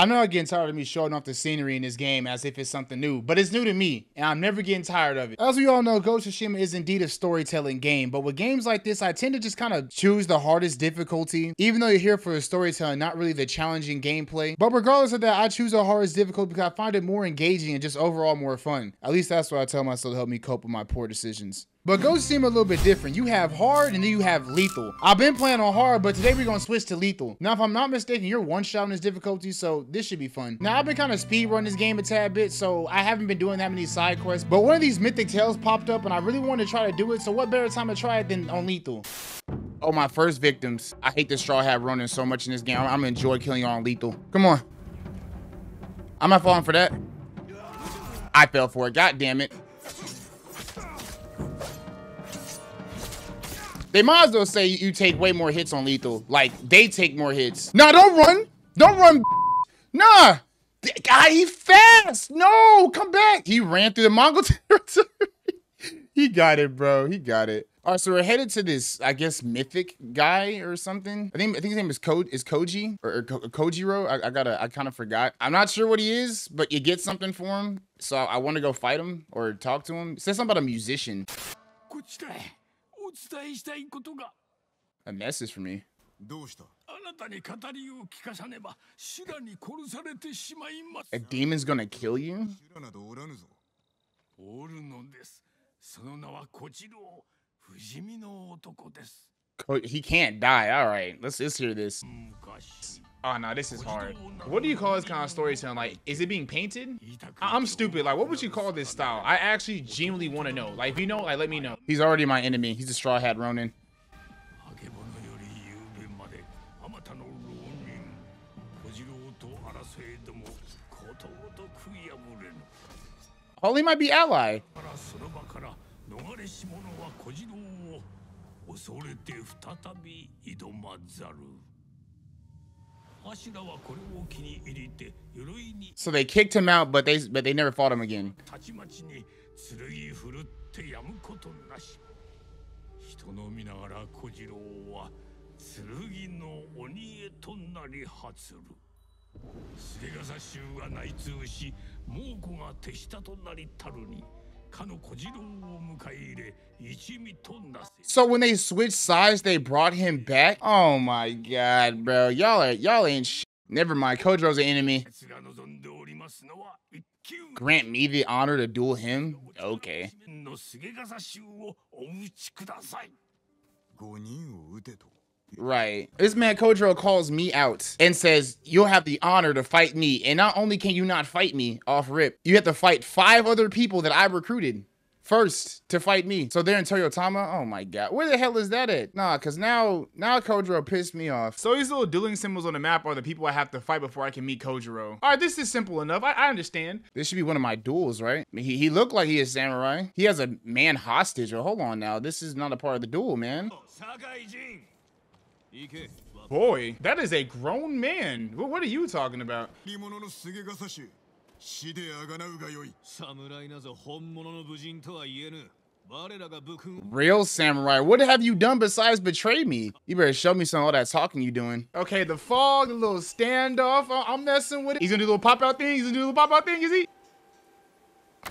I know I'm getting tired of me showing off the scenery in this game as if it's something new, but it's new to me, and I'm never getting tired of it. As we all know, Ghost of Tsushima is indeed a storytelling game, but with games like this, I tend to just kind of choose the hardest difficulty, even though you're here for the storytelling, not really the challenging gameplay. But regardless of that, I choose the hardest difficulty because I find it more engaging and just overall more fun. At least that's what I tell myself to help me cope with my poor decisions. But Ghost seem a little bit different. You have hard and then you have lethal. I've been playing on hard, but today we're gonna switch to lethal. Now, if I'm not mistaken, you're one shot on this difficulty, so this should be fun. Now, I've been kind of speed run this game a tad bit, so I haven't been doing that many side quests. But one of these mythic tales popped up, and I really wanted to try to do it. So what better time to try it than on lethal? Oh, my first victims. I hate the straw hat running so much in this game. I'm, I'm gonna enjoy killing you on lethal. Come on. I'm not falling for that. I fell for it. God damn it. They might as well say you take way more hits on lethal. Like, they take more hits. Nah, don't run. Don't run. Nah. Guy, he fast. No, come back. He ran through the Mongol territory. he got it, bro. He got it. All right, so we're headed to this, I guess, mythic guy or something. I think I think his name is Ko is Koji or, or Ko Kojiro. I, I, gotta, I kind of forgot. I'm not sure what he is, but you get something for him. So I, I want to go fight him or talk to him. It says something about a musician. A message for me. どうしたあなたに語りを聞かさねば修羅に殺されてしまいます A demon's gonna kill you? 知らなどおらぬぞおるのですその名は小次郎不死身の男です Co he can't die. All right, let's let's hear this. 昔 Ah, oh no, this is hard. What do you call this kind of storytelling? Like, is it being painted? I am stupid. Like, what would you call this style? I actually genuinely want to know. Like, if you know, like, let me know. He's already my enemy. He's a straw hat Ronin. Holly might be ally. So they kicked him out, but they but they never fought him again. 人の見ながら小次郎は剣の鬼へとなり発る。菅笠衆が内通し猛虎が手下となりたるに So when they switched sides, they brought him back? Oh my god, bro. Y'all are y'all ain't sh Never mind. Kojiro's an enemy. Grant me the honor to duel him? Okay. Right. This man Kodro calls me out and says, You'll have the honor to fight me. And not only can you not fight me off rip, you have to fight five other people that I recruited first to fight me. So they're in Toyotama. Oh my god. Where the hell is that at? Nah, cause now now Kodro pissed me off. So these little dueling symbols on the map are the people I have to fight before I can meet Kojiro. Alright, this is simple enough. I, I, understand. This should be one of my duels, right? I mean, he, he looked like he is samurai. He has a man hostage. Oh, hold on now. This is not a part of the duel, man. Oh, 堺人行け Boy, that is a grown man. What, what are you talking about? 利物の菅笠衆死であがなうがよい侍なぞ本物の武人とは言えぬ我らが武君 Real samurai, what have you done besides betray me? You better show me some of all that talking you doing. Okay, the fog, the little standoff, I- I'm messing with it. He's gonna do a little pop out thing. He's gonna do a little pop out thing, is he?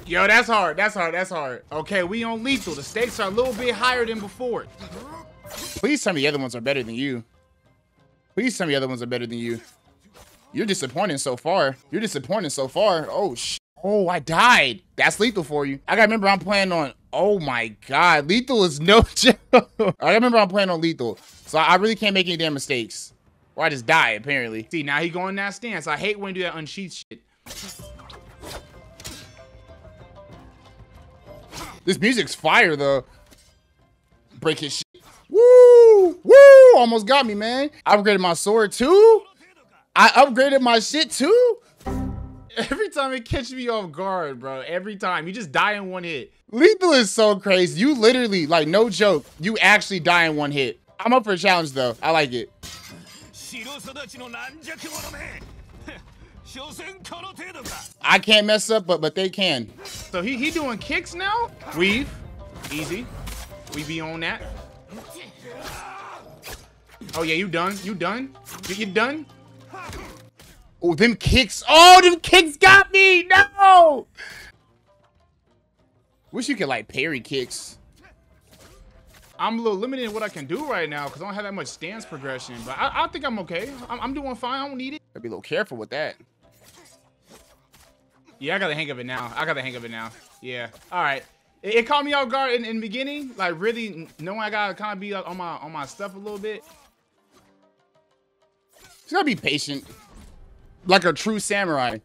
Yo, that's hard. That's hard. That's hard. Okay, we on lethal. The stakes are a little bit higher than before. Please tell me the other ones are better than you. Please tell me the other ones are better than you. You're disappointing so far. You're disappointing so far. Oh, sh. Oh, I died. That's lethal for you. I gotta remember I'm playing on. Oh my god, lethal is no joke. I gotta remember I'm playing on lethal, so I really can't make any damn mistakes. Or I just die apparently. See, now he going that stance. I hate when you do that unsheath shit. This music's fire though. Break his shit. Woo! Almost got me, man. I upgraded my sword too. I upgraded my shit too. Every time it catches me off guard, bro. Every time. You just die in one hit. Lethal is so crazy. You literally, like, no joke, you actually die in one hit. I'm up for a challenge, though. I like it. I can't mess up, but but they can. So he, he doing kicks now? Weave. Easy. We be on that. Oh yeah, you done? You done? You, you done? Oh, them kicks. Oh, them kicks got me. No. Wish you could like parry kicks. I'm a little limited in what I can do right now because I don't have that much stance progression. But I, I think I'm okay. I'm, I'm, doing fine. I don't need it. Be a little careful with that. Yeah, I got the hang of it now. I got the hang of it now. Yeah. All right. It, it caught me off guard in, in the beginning, like really knowing I gotta kind of be like, on my on my stuff a little bit. Just gotta be patient, like a true samurai.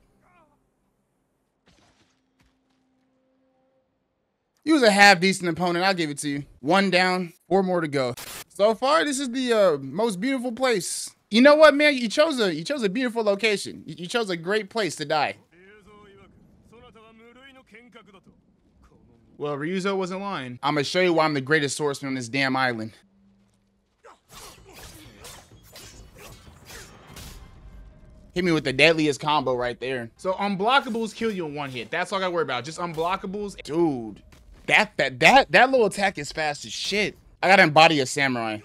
He was a half decent opponent. I'll give it to you. One down, four more to go. So far, this is the uh, most beautiful place. You know what, man? You chose a you chose a beautiful location. You, you chose a great place to die. Well, Ryuzo wasn't lying. I'm gonna show you why I'm the greatest swordsman on this damn island. Hit me with the deadliest combo right there. So unblockables kill you in one hit. That's all I gotta worry about. Just unblockables. Dude, that that that that little attack is fast as shit. I gotta embody a samurai.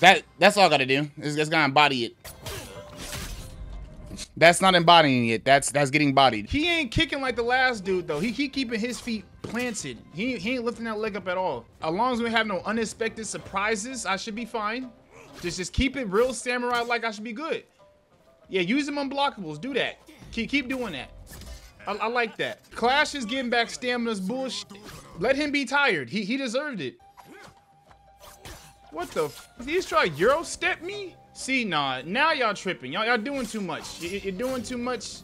That that's all I gotta do. Is just gotta embody it. That's not embodying it. That's that's getting bodied. He ain't kicking like the last dude though. He he keeping his feet planted. He he ain't lifting that leg up at all. As long as we have no unexpected surprises, I should be fine. Just just keep it real samurai like I should be good. Yeah, use them unblockables. Do that. Keep keep doing that. I, I like that. Clash is getting back stamina's bullshit. Let him be tired. He he deserved it. What the? F He's trying Euro step me? See, nah, now y'all tripping. Y'all y'all doing too much. You're doing too much.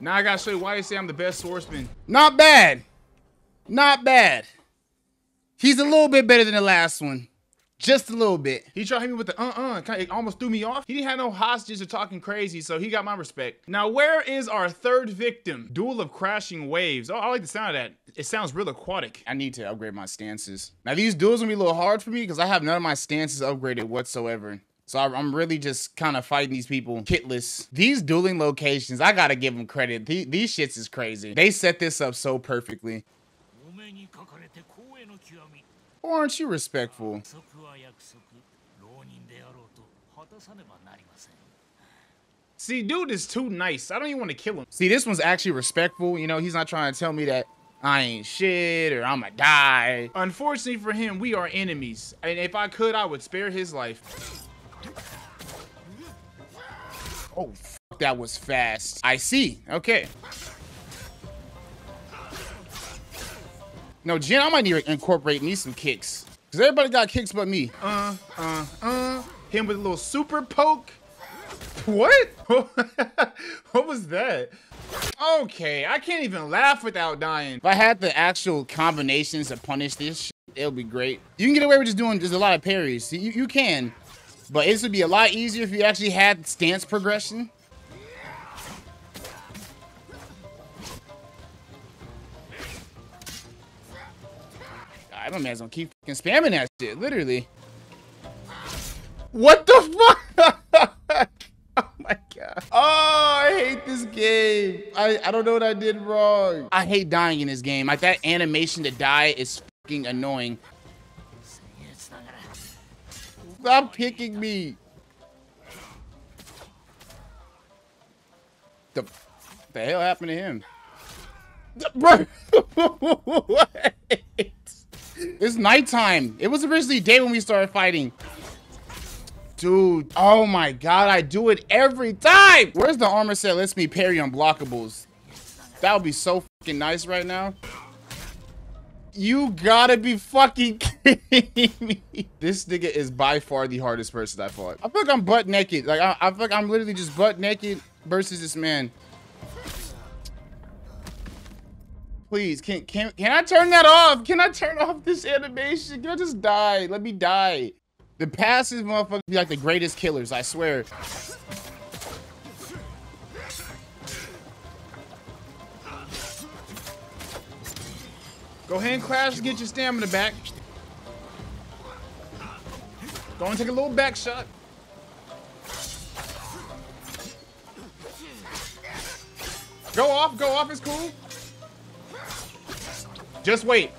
Now I gotta show you why they say I'm the best swordsman. Not bad. Not bad. He's a little bit better than the last one. Just a little bit. He tried to hit me with the uh-uh. It almost threw me off. He didn't have no hostages or talking crazy, so he got my respect. Now, where is our third victim? Duel of Crashing Waves. Oh, I like the sound of that. It sounds real aquatic. I need to upgrade my stances. Now, these duels gonna be a little hard for me because I have none of my stances upgraded whatsoever. So I'm really just kind of fighting these people kitless. These dueling locations, I gotta give them credit. These, these shits is crazy. They set this up so perfectly. Or aren't you respectful? See, dude is too nice. I don't even want to kill him. See, this one's actually respectful. You know, he's not trying to tell me that I ain't shit or I'ma die. Unfortunately for him, we are enemies. And if I could, I would spare his life. Oh, that was fast. I see. Okay. No, Jen, I might need to incorporate me some kicks. Because everybody got kicks but me. Uh, uh, uh. Him with a little super poke. What? what was that? Okay, I can't even laugh without dying. If I had the actual combinations to punish this shit, it would be great. You can get away with just doing just a lot of parries. You, you can. But this would be a lot easier if you actually had stance progression. I don't man's gonna keep fucking spamming that shit, literally. What the fuck? oh my god. Oh, I hate this game. I, I don't know what I did wrong. I hate dying in this game. Like that animation to die is fucking annoying. Stop kicking me. The, the hell happened to him? Bro, what? It's nighttime. It was originally day when we started fighting. Dude, oh my god, I do it every time. Where's the armor set lets me parry unblockables? That would be so fucking nice right now. You gotta be fucking kidding me. This nigga is by far the hardest person I fought. I feel like I'm butt naked. Like, I, I feel like I'm literally just butt naked versus this man. Please, can, can, can I turn that off? Can I turn off this animation? Can I just die? Let me die. The passive motherfuckers be like the greatest killers, I swear. Go ahead and crash get your stamina back. Go and take a little back shot. Go off, go off, it's cool. Just wait.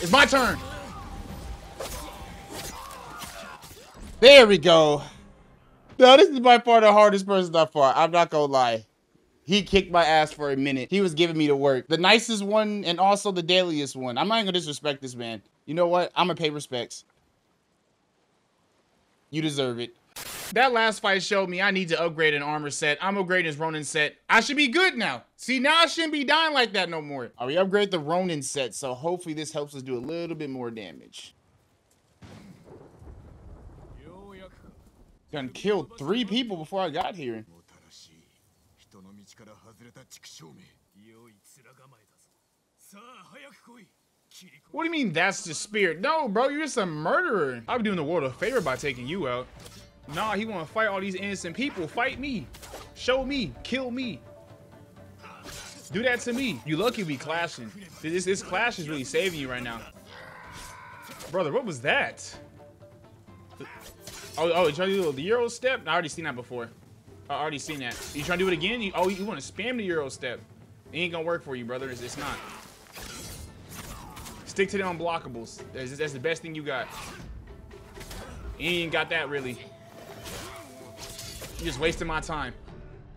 It's my turn. There we go. No, this is by far the hardest person I fought. I'm not gonna lie. He kicked my ass for a minute. He was giving me the work. The nicest one and also the deadliest one. I'm not gonna disrespect this man. You know what? I'm gonna pay respects. You deserve it. That last fight showed me I need to upgrade an armor set. I'm upgrading his Ronin set. I should be good now. See, now I shouldn't be dying like that no more. All right, we upgrade the Ronin set, so hopefully this helps us do a little bit more damage. Done killed three people before I got here. What do you mean that's the spirit? No, bro, you're just a murderer. I'll be doing the world a favor by taking you out. Nah, he wanna fight all these innocent people. Fight me. Show me. Kill me. Do that to me. You lucky we clashing. This, this clash is really saving you right now. Brother, what was that? Oh, oh, you trying to do the Euro step? I already seen that before. I already seen that. You trying to do it again? You, oh, you want to spam the Euro step. It ain't gonna work for you, brother. It's, it's not. Stick to the unblockables. That's, that's the best thing you got. You ain't got that really. You just wasting my time.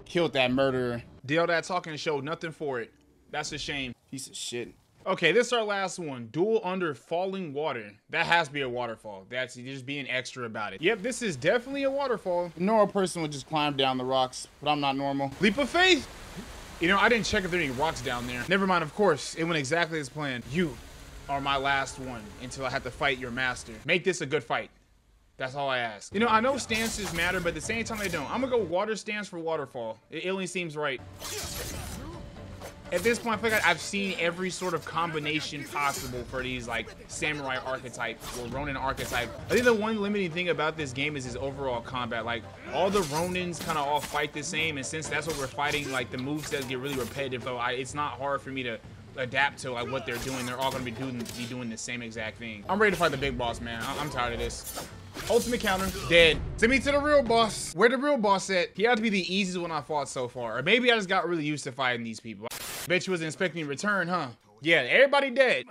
Killed that murderer. Deal that talking showed nothing for it. That's a shame. Piece of shit. Okay, this is our last one. Duel under falling water. That has to be a waterfall. That's just being extra about it. Yep, this is definitely a waterfall. A normal person would just climb down the rocks, but I'm not normal. Leap of faith. You know, I didn't check if there are any rocks down there. Never mind, of course. It went exactly as planned. You are my last one until I have to fight your master. Make this a good fight. That's all I ask. You know, I know stances matter, but at the same time they don't. I'm gonna go water stance for waterfall. It only seems right. At this point, I feel like I've seen every sort of combination possible for these like samurai archetype or Ronin archetype. I think the one limiting thing about this game is his overall combat. Like all the Ronins kind of all fight the same, and since that's what we're fighting, like the movesets get really repetitive. Though I, it's not hard for me to adapt to like what they're doing. They're all gonna be doing be doing the same exact thing. I'm ready to fight the big boss, man. I- I'm tired of this. Ultimate counter, dead. Send me to the real boss. Where the real boss at? He had to be the easiest one I fought so far. Or maybe I just got really used to fighting these people. Bet you wasn't expecting return, huh? Yeah, everybody dead.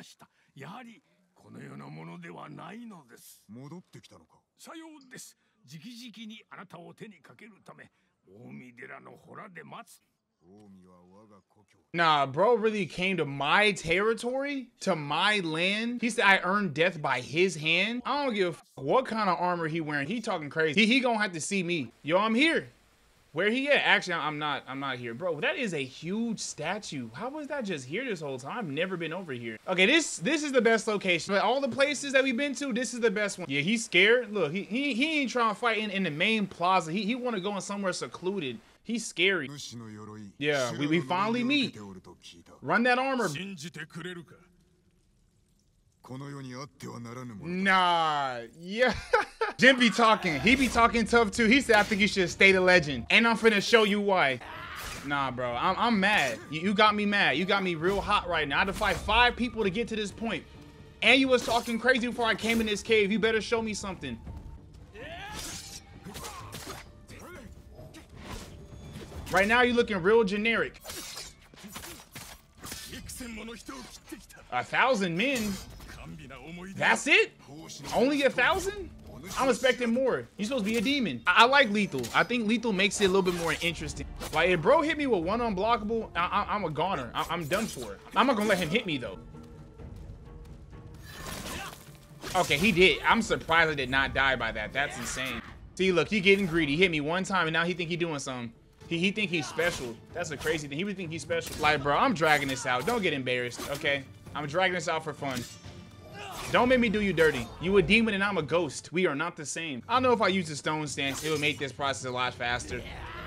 Nah, bro really came to my territory, to my land. He said I earned death by his hand. I don't give a what kind of armor he wearing. He talking crazy. He, he gonna have to see me. Yo, I'm here. Where he at? Actually, I'm not. I'm not here, bro. That is a huge statue. How was that just here this whole time? I've never been over here. Okay, this this is the best location. But all the places that we've been to, this is the best one. Yeah, he's scared. Look, he he, he ain't trying to fight in, in the main plaza. He he want to go in somewhere secluded. He's scary. Yeah, we, we finally meet. Run that armor. Nah, yeah. Jim be talking. He be talking tough too. He said, I think you should stay the legend. And I'm finna show you why. Nah, bro, I'm, I'm mad. You, you got me mad. You got me real hot right now. I had to fight five people to get to this point. And you was talking crazy before I came in this cave. You better show me something. Right now, you're looking real generic. A thousand men? That's it? Only a thousand? I'm expecting more. You're supposed to be a demon. I, I, like lethal. I think lethal makes it a little bit more interesting. Like, if bro hit me with one unblockable, I, am a goner. I, am done for. I'm not gonna let him hit me, though. Okay, he did. I'm surprised I did not die by that. That's insane. See, look, he getting greedy. He hit me one time, and now he think he doing something. He, he think he's special. That's a crazy thing. He would think he's special. Like, bro, I'm dragging this out. Don't get embarrassed, okay? I'm dragging this out for fun. Don't make me do you dirty. You a demon and I'm a ghost. We are not the same. I know if I use the stone stance, it would make this process a lot faster.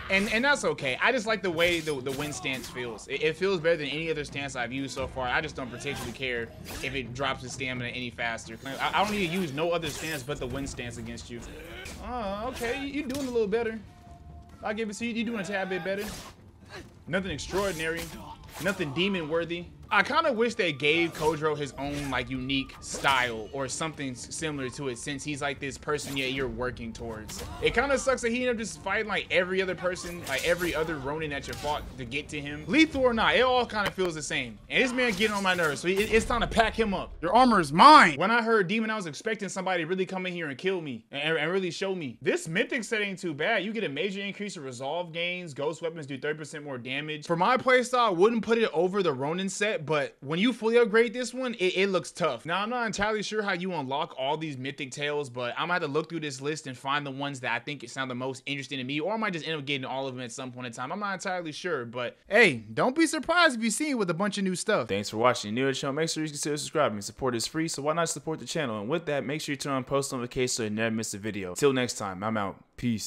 And and that's okay. I just like the way the, the wind stance feels. It, it feels better than any other stance I've used so far. I just don't particularly care if it drops the stamina any faster. I, I don't need to use no other stance but the wind stance against you. Oh, okay. You, you doing a little better. I'll give it to you. You're doing a tad bit better. Nothing extraordinary. Nothing demon worthy. I kind of wish they gave Kojiro his own like unique style or something similar to it since he's like this person yet you're working towards. It kind of sucks that he ended up just fighting like every other person, like every other Ronin that you fought to get to him. Lethal or not, it all kind of feels the same. And this man getting on my nerves, so it, it's time to pack him up. Your armor is mine. When I heard Demon, I was expecting somebody to really come in here and kill me and, and really show me. This Mythic set ain't too bad. You get a major increase of resolve gains. Ghost weapons do 30% more damage. For my playstyle, wouldn't put it over the Ronin set, but when you fully upgrade this one, it, it, looks tough. Now, I'm not entirely sure how you unlock all these mythic tales, but I'm gonna have to look through this list and find the ones that I think sound the most interesting to me, or I might just end up getting all of them at some point in time. I'm not entirely sure, but hey, don't be surprised if you see it with a bunch of new stuff. Thanks for watching. New to the channel, make sure you consider subscribing. Support is free, so why not support the channel? And with that, make sure you turn on post notifications so you never miss a video. Till next time, I'm out. Peace.